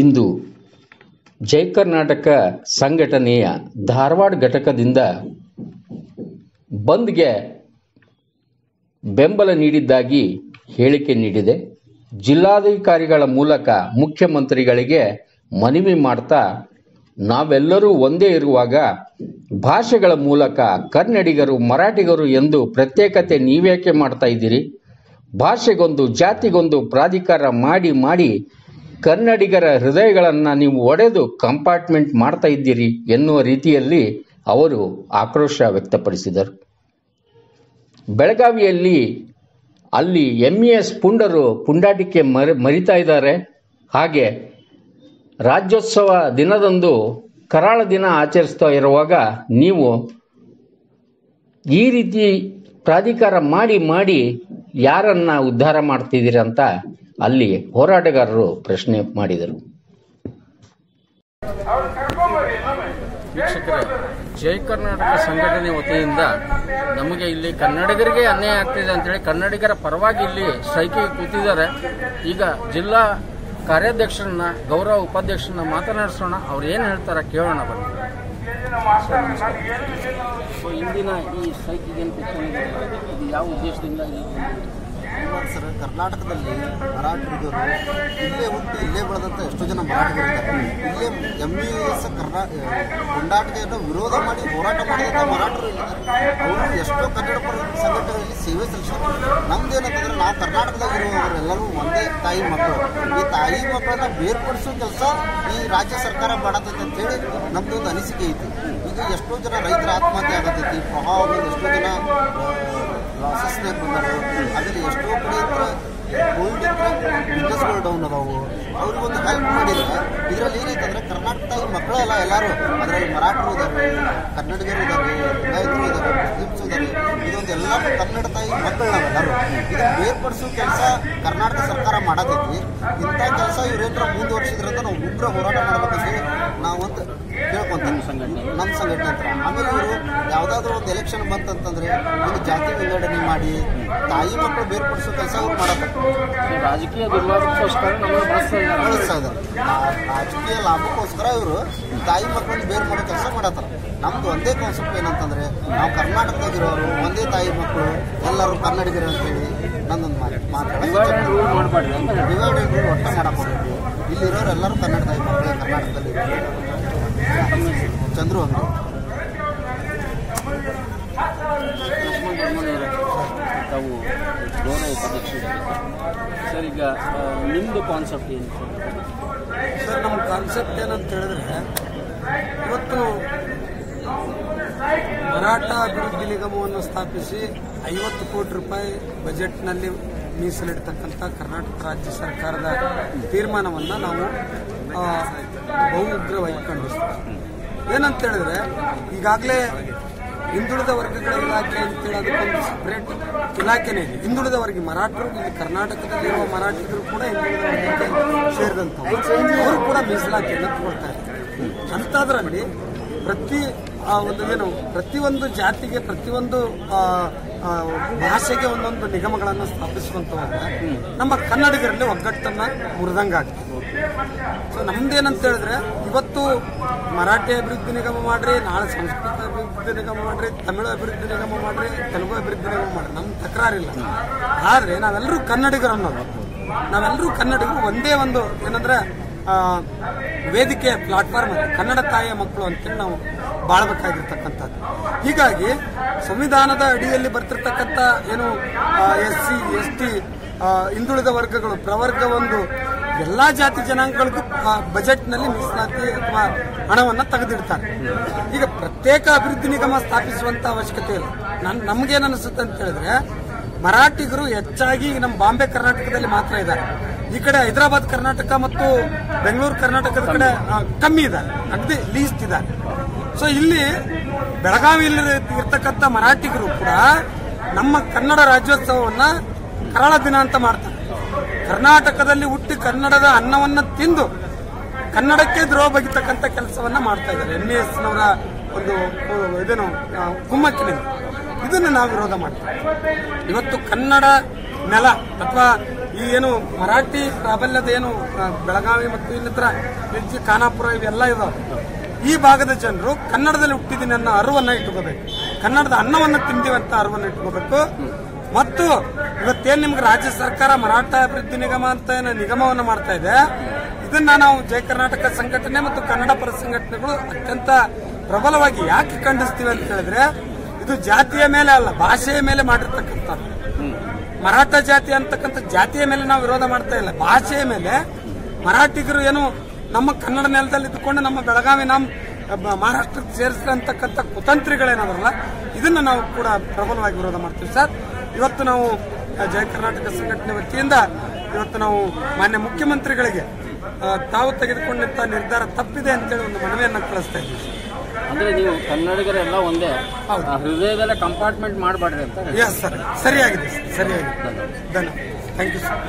ಇಂದು ಜೈ ಕರ್ನಾಟಕ ಸಂಘಟನೆಯ ಧಾರವಾಡ ಘಟಕದಿಂದ ಬಂದ್ಗೆ ಬೆಂಬಲ ನೀಡಿದ್ದಾಗಿ ಹೇಳಿಕೆ ನೀಡಿದೆ. ಜಿಲ್ಲಾಧಿಕಾರಿಗಳ ಮೂಲಕ ಮುಖ್ಯಮಂತ್ರಿಗಳಿಗೆ ಮನವಿ ಮಾಡ್ತಾ ನಾವೆಲ್ಲರೂ ಒಂದೇ ಇರುವಾಗ ಭಾಷೆಗಳ ಮೂಲಕ ಕನ್ನಡಿಗರು, ಮರಾಠಿಗರು ಎಂದು ಪ್ರತ್ಯೇಕತೆ ನೀವೇಕೆ ಮಾಡ್ತಾ ಇದ್ದೀರಿ? ಭಾಷೆಗೊಂದು, ಜಾತಿಗೊಂದು ಪ್ರಾಧಿಕಾರ ಮಾಡಿ ಮಾಡಿ ಕನ್ನಡಿಗರ ಹೃದಯಗಳನ್ನು ನೀವು ಒಡೆದು ಕಂಪಾರ್ಟ್ಮೆಂಟ್ ಮಾಡ್ತಾ ಇದ್ದೀರಿ ಎನ್ನುವ ರೀತಿಯಲ್ಲಿ ಅವರು ಆಕ್ರೋಶ ವ್ಯಕ್ತಪಡಿಸಿದರು. ಬೆಳಗಾವಿಯಲ್ಲಿ ಅಲ್ಲಿ ಎಂ ಎಸ್ ಪುಂಡರು ಪುಂಡಾಟಿಕೆ ಮರಿ, ಮರಿತಾ ಇದ್ದಾರೆ. ಹಾಗೆ ರಾಜ್ಯೋತ್ಸವ ದಿನದಂದು ಕರಾಳ ದಿನ ಆಚರಿಸ್ತಾ ಇರುವಾಗ ನೀವು ಈ ರೀತಿ ಪ್ರಾಧಿಕಾರ ಮಾಡಿ ಮಾಡಿ ಯಾರನ್ನ ಉದ್ಧಾರ ಮಾಡ್ತಿದ್ದೀರಿ ಅಂತ ಅಲ್ಲಿ ಹೋರಾಟಗಾರರು ಪ್ರಶ್ನೆ ಮಾಡಿದರು. ವೀಕ್ಷಕರೇ ಜೈ ಕರ್ನಾಟಕ ಸಂಘಟನೆ ವತಿಯಿಂದ ನಮಗೆ ಇಲ್ಲಿ ಕನ್ನಡಿಗರಿಗೆ ಅನ್ಯಾಯ ಆಗ್ತಿದೆ ಅಂತೇಳಿ ಕನ್ನಡಿಗರ ಪರವಾಗಿ ಇಲ್ಲಿ ಸ್ಟ್ರೈಕಿಗೆ ಕೂತಿದ್ದಾರೆ. ಈಗ ಜಿಲ್ಲಾ ಕಾರ್ಯಾಧ್ಯಕ್ಷರನ್ನ ಗೌರವ ಉಪಾಧ್ಯಕ್ಷರನ್ನ ಮಾತನಾಡಿಸೋಣ. ಅವ್ರು ಏನು ಹೇಳ್ತಾರೆ ಕೇಳೋಣ ಬನ್ನಿ. ಸೊ ಇಂದಿನ ಈ ಸ್ಟ್ರೈಕಿಗೆ ಇದು? ಯಾವ ಉದ್ದೇಶದಿಂದ ಇವತ್ತು ಸರ್ ಕರ್ನಾಟಕದಲ್ಲಿ ಮರಾಠಿಗರು ಇಲ್ಲೇ ಹುಟ್ಟಿ, ಇಲ್ಲೇ ಬೆಳೆದಂಥ ಎಷ್ಟೋ ಜನ ಮರಾಠಿಗರು ಇದ್ದಾರೆ ಇಲ್ಲೇ ಎಂ ಬಿ ಎಸ್ ಕರ್ನಾ ವಿರೋಧ ಮಾಡಿ ಹೋರಾಟ ಮಾಡಿದಂಥ ಮರಾಠರು ಇಲ್ಲಿದ್ದಾರೆ. ಅವರು ಎಷ್ಟೋ ಕನ್ನಡ ಪರ ಸಂಘಟನೆಗಳಲ್ಲಿ ಸೇವೆ ಸಲ್ಲಿಸಿದ್ರು ನಮ್ದೇನಂತಂದ್ರೆ ನಾ ಕರ್ನಾಟಕದಾಗ ಇರುವವರೆಲ್ಲರೂ ಒಂದೇ ತಾಯಿ ಮಕ್ಕಳು. ಈ ತಾಯಿ ಮಕ್ಕಳನ್ನ ಬೇರ್ಪಡಿಸೋ ಕೆಲಸ ಈ ರಾಜ್ಯ ಸರ್ಕಾರ ಮಾಡತೈತೆ ಅಂತೇಳಿ ನಮ್ದೊಂದು ಅನಿಸಿಕೆ ಐತಿ. ಈಗ ಎಷ್ಟೋ ಜನ ರೈತರ ಆತ್ಮಹತ್ಯೆ ಆಗತೈತಿ. ಪ್ರವಾಹ ಎಷ್ಟೋ ಜನ ಲಾಸಸ್ನಾಗ ಬಂದಾರ. ಅದರಲ್ಲಿ ಎಷ್ಟೋ ಕಡೆ ಹತ್ರ ಹತ್ರ ಬಿಸ್ನೆಸ್ಗಳು ಡೌನ್ ಅದಾವು. ಅವ್ರಿಗೊಂದು ಹೆಲ್ಪ್ ಮಾಡಿದ್ರೆ ಇದರಲ್ಲಿ ಏನೈತಂದ್ರೆ ಕರ್ನಾಟಕದಾಗ ಮಕ್ಕಳೆಲ್ಲ ಎಲ್ಲರೂ ಅದರಲ್ಲಿ ಮರಾಠರು ಇದ್ದಾರೆ ಕನ್ನಡಿಗರು ಇದ್ದಾರೆ ಲಿಂಗಾಯತರು ಇದ್ದಾರೆ ಮುಸ್ಲಿಮ್ಸ್ ಇದ್ದಾರೆ ಇದೊಂದು ಎಲ್ಲರೂ ಕನ್ನಡ ತಾಯಿ ಮಕ್ಕಳು ನಾವೆಲ್ಲರೂ ಇದನ್ನು ಬೇರ್ಪಡಿಸೋ ಕೆಲಸ ಕರ್ನಾಟಕ ಸರ್ಕಾರ ಮಾಡತೈತಿ. ಇಂಥ ಕೆಲಸ ಇವ್ರೇನಾರ ಮುಂದುವರ್ಸಿದ್ರಂತ ನಾವು ಉಗ್ರ ಹೋರಾಟ ಮಾಡ್ಬೇಕಂತ ಹೇಳಿ ನಾವಂತ ಕೇಳ್ಕೊಂತೀವಿ ಸಂಘಟನೆ. ನಮ್ಮ ಸಂಘಟನೆ ಹತ್ರ. ಆಮೇಲೆ ಅವರು ಯಾವುದಾದ್ರೂ ಒಂದು ಎಲೆಕ್ಷನ್ ಬಂತಂತಂದ್ರೆ ಒಂದು ಜಾತಿ ವಿಂಗಡಣೆ ಮಾಡಿ ತಾಯಿ ಮಕ್ಕಳು ಬೇರ್ಪಡಿಸೋ ಕೆಲಸ ಅವ್ರು ಮಾಡತ್ತೆ ರಾಜಕೀಯ ದುರ್ಲಾಭಕ್ಕೋಸ್ಕರ ನಮ್ಮನ್ನು ಬಳಸ್ತಾ ಇದ್ದಾರೆ. ಬಳಸ್ತಾ ಇದ್ದಾರೆ. ಆ- ರಾಜಕೀಯ ಲಾಭಕ್ಕೋಸ್ಕರ ಇವರು ತಾಯಿ ಮಕ್ಕಳನ್ನ ಬೇರೆ ಮಾಡೋ ಕೆಲಸ ಮಾಡತ್ತಾರ. ನಮ್ದು ಒಂದೇ ಕಾನ್ಸೆಪ್ಟ್ ಏನಂತಂದ್ರೆ ನಾವು ಕರ್ನಾಟಕದಾಗಿರೋರು ಒಂದೇ ತಾಯಿ ಮಕ್ಕಳು ಎಲ್ಲರೂ ಕನ್ನಡಿಗರು ಅಂತೇಳಿ ನನ್ನೊಂದು ಮಾತು ಡಿವೈಡ್ ಮಾತಾಡ ರೂಲ್ ಮಾಡಬಾರ್ದು ಅಂತ ಹೇಳಿ ಡಿವೈಡ್ ರೂಲ್ ಒಟ್ಟ ಇಲ್ಲಿರೋರು ಎಲ್ಲರೂ ಕನ್ನಡ ತಾಯಿ ಮಕ್ಕಳು ಕರ್ನಾಟಕದಲ್ಲಿ ಚಂದ್ರು ತಾವು ಉಪಾಧ್ಯಕ್ಷರಿದ್ದೀರಿ. ಸರ್ ಈಗ ನಿಮ್ಮದು ಕಾನ್ಸೆಪ್ಟ್ ಏನು ಸರ್ ಸರ್ ನಮ್ಮ ಕಾನ್ಸೆಪ್ಟ್ ಏನಂತ ಹೇಳಿದ್ರೆ ಇವತ್ತು ಮರಾಠ ಅಭಿವೃದ್ಧಿ ನಿಗಮವನ್ನು ಸ್ಥಾಪಿಸಿ ಐವತ್ತು ಕೋಟಿ ರೂಪಾಯಿ ಬಜೆಟ್ನಲ್ಲಿ ಮೀಸಲಿಡ್ತಕ್ಕಂಥ ಕರ್ನಾಟಕ ರಾಜ್ಯ ಸರ್ಕಾರದ ತೀರ್ಮಾನವನ್ನು ನಾವು ಬಹುಗ್ರವಾಗಿ ಖಂಡಿಸ್ತೀವಿ ಏನಂತ ಹೇಳಿದ್ರೆ ಈಗಾಗಲೇ ಹಿಂದುಳಿದ ವರ್ಗಗಳ ಇಲಾಖೆ ಅಂತೇಳಿ ಅದಕ್ಕೊಂದು ಸಪ್ರೇಟ್ ಇಲಾಖೆನೇ ಇದೆ ಹಿಂದುಳಿದ ವರ್ಗ ಮರಾಠರು ಇಲ್ಲಿ ಕರ್ನಾಟಕದಲ್ಲಿರುವ ಮರಾಠಿಗರು ಕೂಡ ಹಿಂದುಳಿದ ವರ್ಗಕ್ಕೆ ಸೇರಿದಂಥವ್ರು. ಅವರು ಕೂಡ ಮೀಸಲಾತಿಯನ್ನು ಇದ್ದಾರೆ. ಅಂಥದ್ರಲ್ಲಿ ಪ್ರತಿ ಆ, ಒಂದು ಏನು ಪ್ರತಿಯೊಂದು ಜಾತಿಗೆ ಪ್ರತಿಯೊಂದು ಭಾಷೆಗೆ ಒಂದೊಂದು ನಿಗಮಗಳನ್ನು ಸ್ಥಾಪಿಸುವಂತ ನಮ್ಮ ಕನ್ನಡಿಗರಲ್ಲಿ ಒಗ್ಗಟ್ಟನ್ನ ಮುರಿದಂಗಾಗ್ತದೆ. ಸೊ ನಮ್ದೇನಂತ ಹೇಳಿದ್ರೆ, ಇವತ್ತು ಮರಾಠಿ ಅಭಿವೃದ್ಧಿ ನಿಗಮ ಮಾಡ್ರಿ, ನಾಳೆ ಸಂಸ್ಕೃತ ಅಭಿವೃದ್ಧಿ ನಿಗಮ ಮಾಡ್ರಿ, ತಮಿಳು ಅಭಿವೃದ್ಧಿ ನಿಗಮ ಮಾಡ್ರಿ, ತೆಲುಗು ಅಭಿವೃದ್ಧಿ ನಿಗಮ ಮಾಡ್ರಿ. ನಮ್ ತಕರಾರಿಲ್ಲ. ಆದರೆ, ನಾವೆಲ್ಲರೂ ಕನ್ನಡಿಗರು ಅನ್ನೋದು. ನಾವೆಲ್ಲರೂ ಕನ್ನಡಿಗರು ಒಂದೇ ಒಂದು ಏನಂದ್ರೆ ವೇದಿಕೆ ಪ್ಲಾಟ್ಫಾರ್ಮ್ ಅದು ಕನ್ನಡ ತಾಯಿಯ ಮಕ್ಕಳು ಅಂತೇಳಿ ನಾವು ಬಾಳ್ಬೇಕಾಗಿರ್ತಕ್ಕಂಥದ್ದು. ಹೀಗಾಗಿ, ಸಂವಿಧಾನದ ಅಡಿಯಲ್ಲಿ ಬರ್ತಿರ್ತಕ್ಕಂಥ ಏನು ಎಸ್ ಸಿ ಎಸ್ ಟಿ ಹಿಂದುಳಿದ ವರ್ಗಗಳು, ಪ್ರವರ್ಗ ಒಂದು ಎಲ್ಲಾ ಜಾತಿ ಜನಾಂಗಗಳಿಗೂ ಬಜೆಟ್ನಲ್ಲಿ ಮೀಸಲಾತಿ ಅಥವಾ ಹಣವನ್ನ ತೆಗೆದಿಡ್ತಾರೆ. ಈಗ ಪ್ರತ್ಯೇಕ ಅಭಿವೃದ್ಧಿ ನಿಗಮ ಸ್ಥಾಪಿಸುವಂತ ಅವಶ್ಯಕತೆ ಇಲ್ಲ. ನನ್, ನಮ್ಗೇನ್ ಅನಿಸುತ್ತೆ ಅಂತ ಹೇಳಿದ್ರೆ, ಮರಾಠಿಗರು ಹೆಚ್ಚಾಗಿ ನಮ್ಮ ಬಾಂಬೆ ಕರ್ನಾಟಕದಲ್ಲಿ ಮಾತ್ರ ಇದ್ದಾರೆ. ಈ ಕಡೆ ಹೈದರಾಬಾದ್ ಕರ್ನಾಟಕ ಮತ್ತು ಬೆಂಗಳೂರು ಕರ್ನಾಟಕದ ಕಡೆ ಕಮ್ಮಿ ಇದ್ದಾರೆ. ಅಗದಿ ಲೀಸ್ಟ್ ಇದ್ದಾರೆ. ಸೊ ಇಲ್ಲಿ ಬೆಳಗಾವಿಯಲ್ಲಿ ಇರ್ತಕ್ಕಂಥ ಮರಾಠಿಗರು ಕೂಡ ನಮ್ಮ ಕನ್ನಡ ರಾಜ್ಯೋತ್ಸವವನ್ನ ಕರಾಳ ದಿನ ಅಂತ ಮಾಡ್ತಾರೆ. ಕರ್ನಾಟಕದಲ್ಲಿ ಹುಟ್ಟಿ ಕನ್ನಡದ ಅನ್ನವನ್ನು ತಿಂದು ಕನ್ನಡಕ್ಕೆ ದ್ರೋಹ ಬಗಿತಕ್ಕಂಥ ಕೆಲಸವನ್ನ ಮಾಡ್ತಾ ಇದ್ದಾರೆ. ಎಂ ಎಸ್ ನವರ ಒಂದು ಇದೇನು ಕುಮ್ಮಕ್ಕಿನಿಂದ ಇದನ್ನು ನಾವು ವಿರೋಧ ಮಾಡ್ತೀವಿ ಇವತ್ತು ಕನ್ನಡ ನೆಲ ಅಥವಾ ಈ ಏನು ಮರಾಠಿ ಪ್ರಾಬಲ್ಯದ ಏನು ಬೆಳಗಾವಿ ಮತ್ತು ಇನ್ನಿತರ ಹೆಜ್ಜೆ ಖಾನಾಪುರ ಇವೆಲ್ಲ ಇದಾವೆ. ಈ ಭಾಗದ ಜನರು ಕನ್ನಡದಲ್ಲಿ ಹುಟ್ಟಿದ್ದೀನಿ ಅನ್ನೋ ಅರಿವನ್ನ ಇಟ್ಕೋಬೇಕು. ಕನ್ನಡದ ಅನ್ನವನ್ನು ತಿಂದೀವಿ ಅಂತ ಅರಿವನ್ನ ಇಟ್ಕೋಬೇಕು. ಮತ್ತು ಇವತ್ತೇನು ನಿಮ್ಗೆ ರಾಜ್ಯ ಸರ್ಕಾರ ಮರಾಠ ಅಭಿವೃದ್ಧಿ ನಿಗಮ ಅಂತ ಏನು ನಿಗಮವನ್ನು ಮಾಡ್ತಾ ಇದೆ, ಇದನ್ನ ನಾವು ಜಯ ಕರ್ನಾಟಕ ಸಂಘಟನೆ ಮತ್ತು ಕನ್ನಡ ಪರ ಸಂಘಟನೆಗಳು ಅತ್ಯಂತ ಪ್ರಬಲವಾಗಿ ಯಾಕೆ ಖಂಡಿಸ್ತೀವಿ ಅಂತ ಹೇಳಿದ್ರೆ, ಇದು ಜಾತಿಯ ಮೇಲೆ ಅಲ್ಲ, ಭಾಷೆಯ ಮೇಲೆ ಮಾಡಿರ್ತಕ್ಕಂಥ ಮರಾಠ ಜಾತಿ ಅಂತಕ್ಕಂಥ ಜಾತಿಯ ಮೇಲೆ ನಾವು ವಿರೋಧ ಮಾಡ್ತಾ ಇಲ್ಲ. ಭಾಷೆಯ ಮೇಲೆ ಮರಾಠಿಗರು ಏನು ನಮ್ಮ ಕನ್ನಡ ನೆಲದಲ್ಲಿ ಇದ್ದುಕೊಂಡು ನಮ್ಮ ಬೆಳಗಾವಿ ನಮ್ಮ ಮಹಾರಾಷ್ಟ್ರಕ್ಕೆ ಸೇರಿಸಿದಂತಕ್ಕಂಥ ಕುತಂತ್ರಿಗಳೇನವರಲ್ಲ, ಇದನ್ನು ನಾವು ಕೂಡ ಪ್ರಬಲವಾಗಿ ವಿರೋಧ ಮಾಡ್ತೀವಿ ಸರ್. ಇವತ್ತು ನಾವು ಜಯ ಕರ್ನಾಟಕ ಸಂಘಟನೆ ವತಿಯಿಂದ ಇವತ್ತು ನಾವು ಮಾನ್ಯ ಮುಖ್ಯಮಂತ್ರಿಗಳಿಗೆ ತಾವು ತೆಗೆದುಕೊಂಡಂತ ನಿರ್ಧಾರ ತಪ್ಪಿದೆ ಅಂತೇಳಿ ಒಂದು ಮನವಿಯನ್ನ ಕಳಿಸ್ತಾ ಇದ್ದೀವಿ. ಅಂದ್ರೆ ನೀವು ಕನ್ನಡಿಗರೆಲ್ಲ ಒಂದೇ ಹೃದಯದಲ್ಲೇ ಕಂಪಾರ್ಟ್ಮೆಂಟ್ ಮಾಡಬೇಡ್ರಿ ಅಂತ ಎಸ್ ಸರ್ ಸರಿಯಾಗಿದೆ ಸರಿಯಾಗಿದೆ. ಥ್ಯಾಂಕ್ ಯು ಸರ್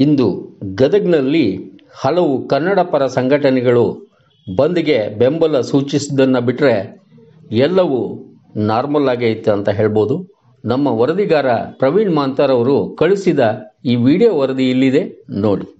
ಇಂದು ಗದಗ್ನಲ್ಲಿ ಹಲವು ಕನ್ನಡ ಪರ ಸಂಘಟನೆಗಳು ಬಂದ್ಗೆ ಬೆಂಬಲ ಸೂಚಿಸಿದ್ದನ್ನು ಬಿಟ್ಟರೆ ಎಲ್ಲವೂ ನಾರ್ಮಲ್ ಆಗೈತೆ ಅಂತ ಹೇಳ್ಬೋದು. ನಮ್ಮ ವರದಿಗಾರ ಪ್ರವೀಣ್ ಮಾಂತಾರ್ ಅವರು ಕಳಿಸಿದ ಈ ವಿಡಿಯೋ ವರದಿ ಇಲ್ಲಿದೆ, ನೋಡಿ.